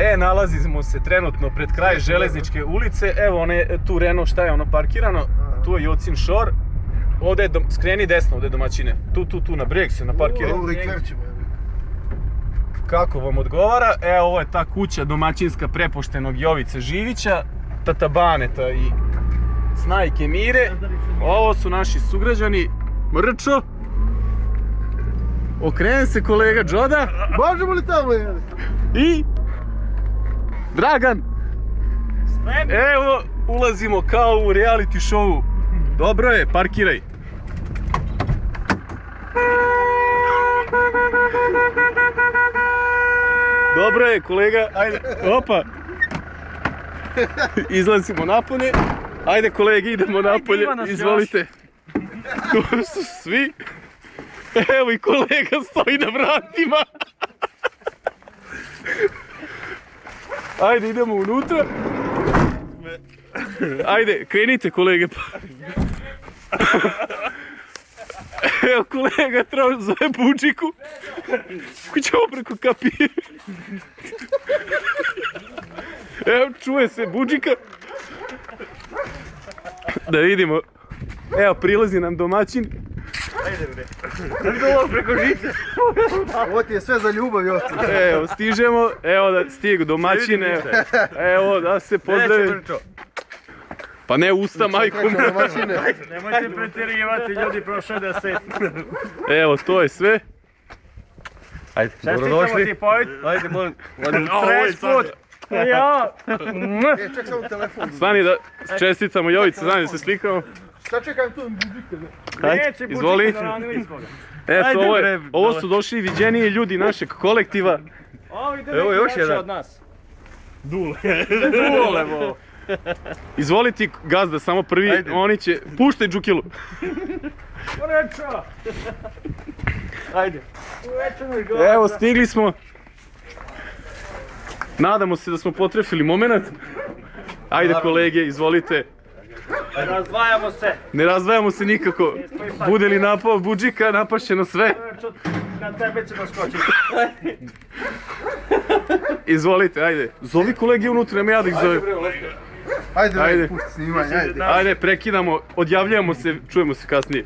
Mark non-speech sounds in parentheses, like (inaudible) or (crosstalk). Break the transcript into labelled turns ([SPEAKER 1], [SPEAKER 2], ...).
[SPEAKER 1] E, nalazimo se trenutno pred kraj železničke ulice. Evo one, tu Renault, šta je ono parkirano? Tu je Jocin Shore. Ovdje je, dom- skreni desno, ovdje je domaćine. Tu, tu, tu, na breg se, na
[SPEAKER 2] ćemo.
[SPEAKER 1] Kako vam odgovara? Evo, ovo je ta kuća domaćinska prepoštenog Jovice Živića, tata Baneta i Snajke Mire. Ovo su naši sugrađani. Mrčo. Okrene se kolega Đoda
[SPEAKER 2] Možemo li tamo
[SPEAKER 1] i Dragan. Evo, ulazimo kao u reality showu. Dobro je, parkiraj. Dobro je, kolega, ajde, opa. Izlazimo napolje. Ajde kolege, idemo napolje, izvolite. Tu su svi. Evo i kolega stoji na vratima. Ajde, idemo unutra. Ajde, krenite kolege. Evo kolega treba zove Bučiku. Kućemo preko kapije. Evo čuje se Budžika. Da vidimo. Evo prilazi nam domaćin. (laughs)
[SPEAKER 2] Ovo ti je sve za ljubav, Joci.
[SPEAKER 1] Evo stižemo. Evo da stigu domaćine. Evo da se pozdravi. Pa ne usta majkom.
[SPEAKER 2] Domaćine.
[SPEAKER 3] Nemojte pretjerivati, ljudi, prošlo je deset.
[SPEAKER 1] Evo to je sve.
[SPEAKER 4] Ajde,
[SPEAKER 3] Čestitamo ti pojď.
[SPEAKER 4] Ajde, molim.
[SPEAKER 3] Stres put. Ja.
[SPEAKER 2] E, ček samo telefon.
[SPEAKER 1] Stani da čestitamo Jovice, znam da se slikamo.
[SPEAKER 2] Šta čekam tu budike?
[SPEAKER 3] Neće
[SPEAKER 1] izvoli.
[SPEAKER 3] bučiti, naranili smo ga.
[SPEAKER 1] Eto, ovo, je- ovo su došli viđeniji ljudi našeg kolektiva.
[SPEAKER 4] Evo, još jedan.
[SPEAKER 3] od nas.
[SPEAKER 4] Dule, bo.
[SPEAKER 1] Izvoli ti gazda, samo prvi,
[SPEAKER 4] Ajde.
[SPEAKER 1] oni će... Puštaj Džukilu.
[SPEAKER 3] Ureča.
[SPEAKER 4] Ajde.
[SPEAKER 1] Evo, stigli smo. Nadamo se da smo potrefili moment. Ajde kolege, izvolite.
[SPEAKER 3] Razdvajamo se.
[SPEAKER 1] Ne razdvajamo se nikako. Bude li napao Budžika, napašće na sve.
[SPEAKER 3] Na tebe ćemo skočiti. (laughs)
[SPEAKER 1] Izvolite, ajde. Zovi kolege unutra, nema ja da ih zovem.
[SPEAKER 2] Ajde,
[SPEAKER 1] Ajde.
[SPEAKER 2] ajde. pusti snimanje, ajde.
[SPEAKER 1] Ajde, prekidamo, odjavljujemo se, čujemo se kasnije.